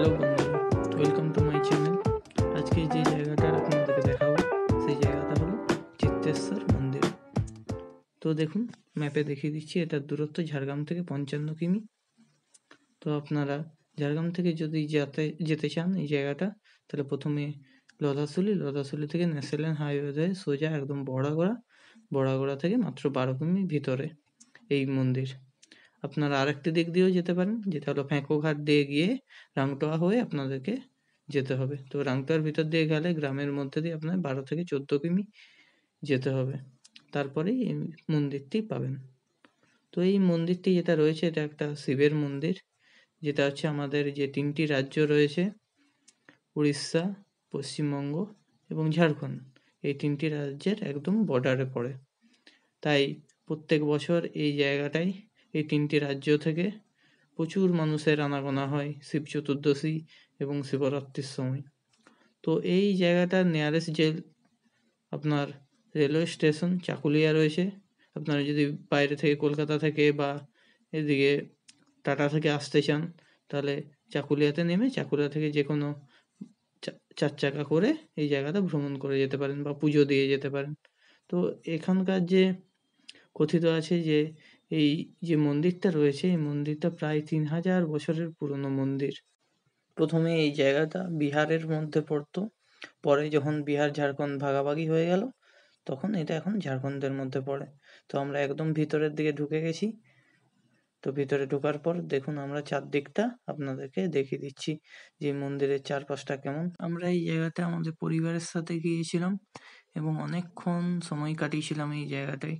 Hello বন্ধুরা welcome to my channel আজকে যে জায়গাটা আপনাদেরকে দেখাবো, সেই জায়গাটা হলো চিত্তেশ্বর মন্দির। তো দেখুন ম্যাপে দেখিয়ে দিচ্ছি এটার দূরত্ব ঝাড়গ্রাম থেকে পঞ্চান্ন কিমি। তো আপনারা ঝাড়গ্রাম থেকে যদি যেতে যেতে চান এই জায়গাটা, তাহলে প্রথমে লদাসুলি লদাসুলি থেকে ন্যাশনাল হাইওয়ে ধরে সোজা একদম বড়াগড়া। বড়াগড়া থেকে মাত্র বারো কিমি ভিতরে এই মন্দির। আপনারা আরেকটি দিক দিয়েও যেতে পারেন, যেটা হলো ফ্যাঁকোঘাট দিয়ে গিয়ে রাংটোয়া হয়ে আপনাদেরকে যেতে হবে। তো রাংটোয়ার ভিতর দিয়ে গেলে গ্রামের মধ্যে দিয়ে আপনার বারো থেকে চোদ্দ কিমি যেতে হবে। তারপরেই এই মন্দিরটি পাবেন। তো এই মন্দিরটি যেটা রয়েছে, এটা একটা শিবের মন্দির। যেটা হচ্ছে আমাদের যে তিনটি রাজ্য রয়েছে, উড়িষ্যা, পশ্চিমবঙ্গ এবং ঝাড়খণ্ড। এই তিনটি রাজ্যের একদম বর্ডারে পড়ে। তাই প্রত্যেক বছর এই জায়গাটায় এই তিনটি রাজ্য থেকে প্রচুর মানুষের আনাগোনা হয় শিব চতুর্দশী এবং শিবরাত্রির সময়। তো এই জায়গাটার নিয়ারেস্ট যে আপনার রেলওয়ে স্টেশন চাকুলিয়া রয়েছে। আপনারা যদি বাইরে থেকে কলকাতা থেকে বা এদিকে টাটা থেকে আসতে চান, তাহলে চাকুলিয়াতে নেমে চাকুলিয়া থেকে যে কোনো চার চাকা করে এই জায়গাটা ভ্রমণ করে যেতে পারেন বা পুজো দিয়ে যেতে পারেন। তো এখানকার যে কথিত আছে যে এই যে মন্দিরটা রয়েছে, এই মন্দিরটা প্রায় তিন হাজার বছরের পুরনো মন্দির। প্রথমে এই জায়গাটা বিহারের মধ্যে পড়তো। পরে যখন বিহার, ঝাড়খণ্ড ভাগাভাগি হয়ে গেল, তখন এটা এখন ঝাড়খণ্ডের মধ্যে পড়ে। তো আমরা একদম ভিতরের দিকে ঢুকে গেছি। তো ভিতরে ঢোকার পর দেখুন আমরা চারদিকটা আপনাদেরকে দেখিয়ে দিচ্ছি যে মন্দিরের চারপাশটা কেমন। আমরা এই জায়গাতে আমাদের পরিবারের সাথে গিয়েছিলাম এবং অনেকক্ষণ সময় কাটিয়েছিলাম এই জায়গাটায়।